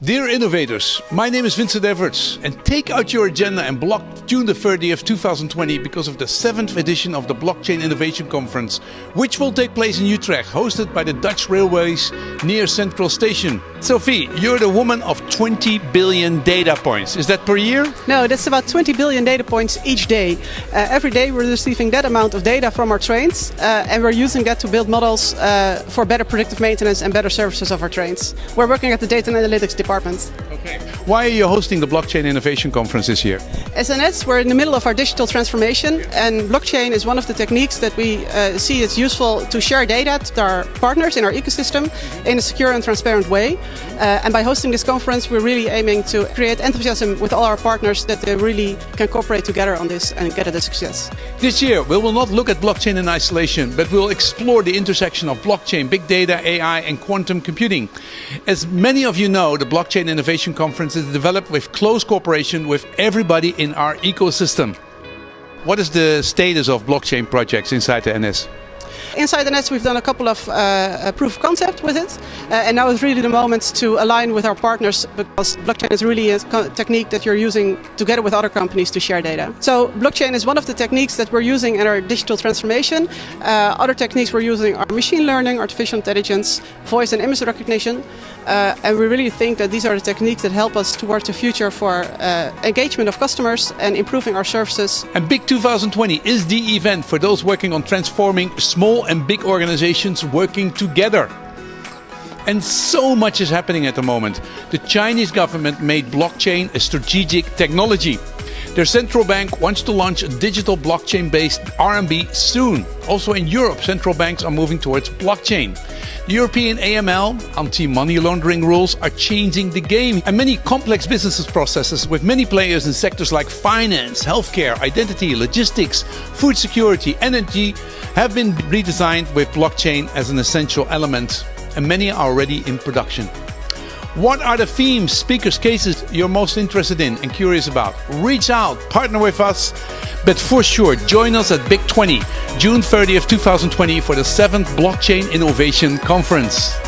Dear innovators, my name is Vincent Everts, and take out your agenda and block June the 30th, 2020, because of the seventh edition of the Blockchain Innovation Conference, which will take place in Utrecht, hosted by the Dutch Railways near Central Station. Sophie, you're the woman of 20 billion data points. Is that per year? No, that's about 20 billion data points each day. Uh, every day we're receiving that amount of data from our trains, uh, and we're using that to build models uh, for better predictive maintenance and better services of our trains. We're working at the Data Analytics Department department. Okay. Why are you hosting the Blockchain Innovation Conference this year? As SNS, we're in the middle of our digital transformation, and blockchain is one of the techniques that we uh, see it's useful to share data to our partners in our ecosystem in a secure and transparent way. Uh, and by hosting this conference, we're really aiming to create enthusiasm with all our partners that they really can cooperate together on this and get it a success. This year, we will not look at blockchain in isolation, but we'll explore the intersection of blockchain, big data, AI, and quantum computing. As many of you know, the Blockchain Innovation Conference is developed with close cooperation with everybody in our ecosystem. What is the status of blockchain projects inside the NS? Inside the NS, we've done a couple of uh, uh, proof of concept with it, uh, and now is really the moment to align with our partners because blockchain is really a technique that you're using together with other companies to share data. So blockchain is one of the techniques that we're using in our digital transformation. Uh, other techniques we're using are machine learning, artificial intelligence, voice and image recognition, uh, and we really think that these are the techniques that help us towards the future for uh, engagement of customers and improving our services. And BIC 2020 is the event for those working on transforming small small and big organizations working together. And so much is happening at the moment. The Chinese government made blockchain a strategic technology. Their central bank wants to launch a digital blockchain based RMB soon. Also in Europe, central banks are moving towards blockchain. The European AML, anti money laundering rules, are changing the game, and many complex business processes with many players in sectors like finance, healthcare, identity, logistics, food security, energy have been redesigned with blockchain as an essential element, and many are already in production. What are the themes, speakers, cases you're most interested in and curious about? Reach out, partner with us, but for sure, join us at BIC 20, June 30th, 2020, for the seventh Blockchain Innovation Conference.